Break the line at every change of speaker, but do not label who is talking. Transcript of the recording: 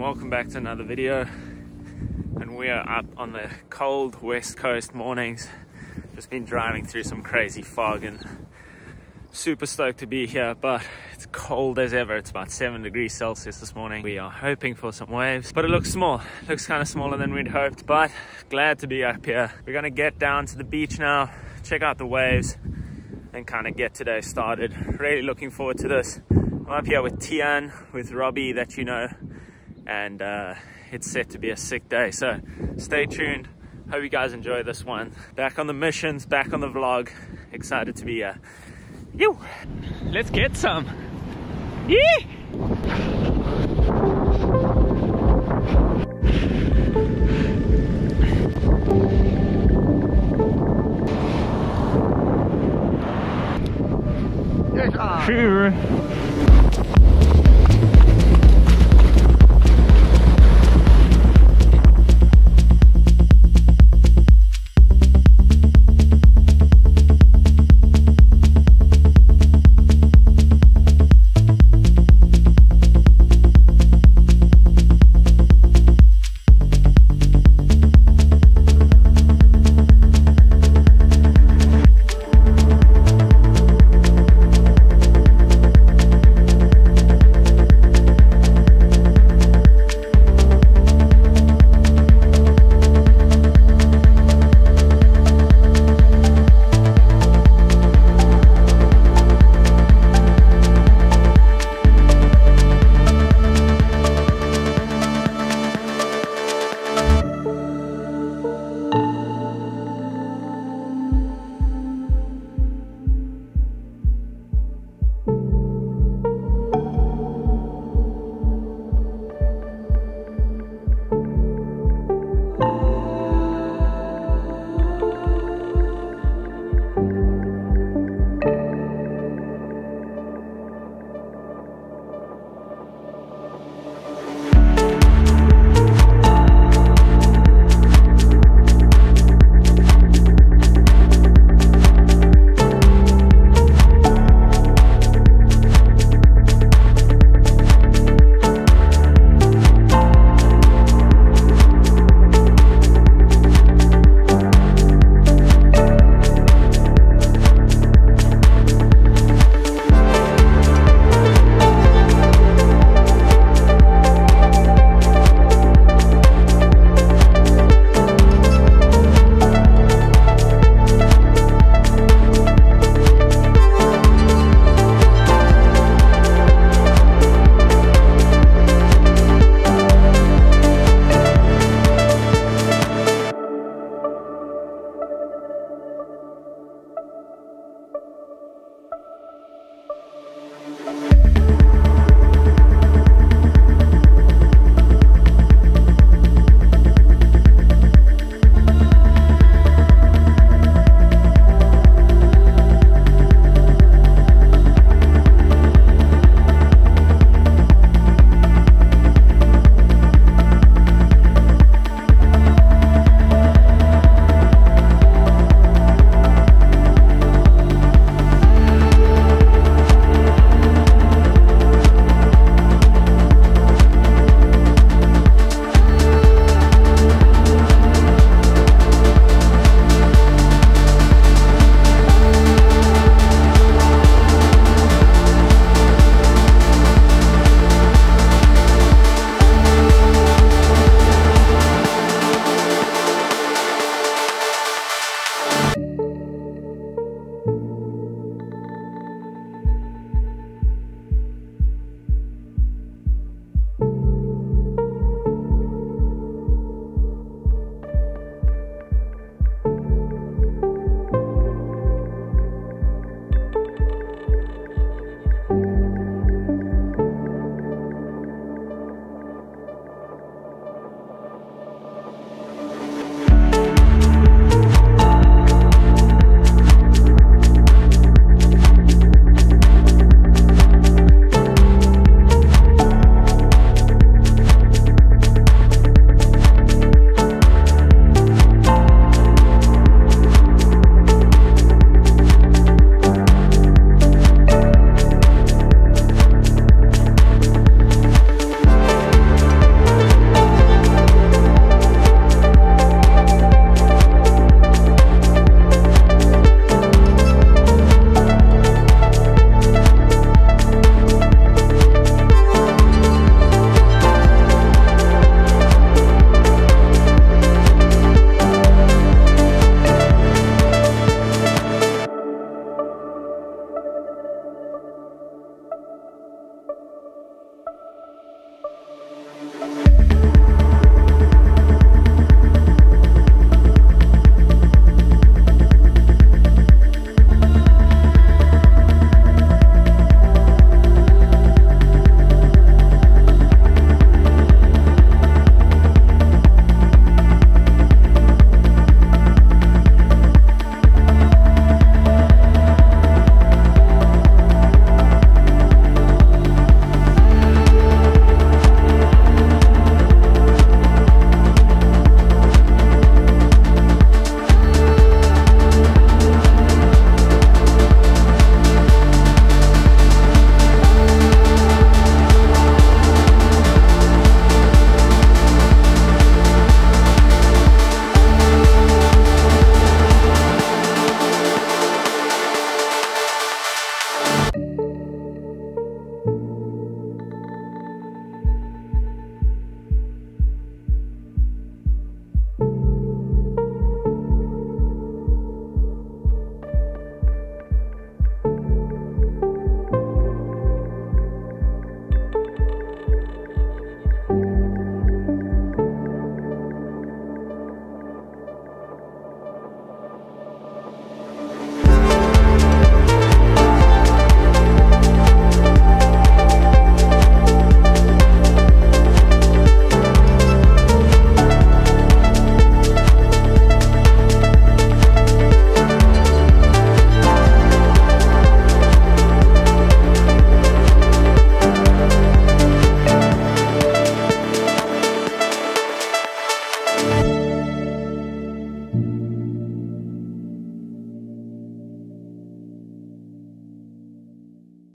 welcome back to another video. And we are up on the cold west coast mornings. Just been driving through some crazy fog and super stoked to be here but it's cold as ever. It's about seven degrees celsius this morning. We are hoping for some waves but it looks small. It looks kind of smaller than we'd hoped but glad to be up here. We're gonna get down to the beach now check out the waves and kind of get today started. Really looking forward to this. I'm up here with tian with robbie that you know and uh, it's set to be a sick day. So stay tuned. Hope you guys enjoy this one. Back on the missions back on the vlog. Excited to be here. You let's get some. Yeah Fever.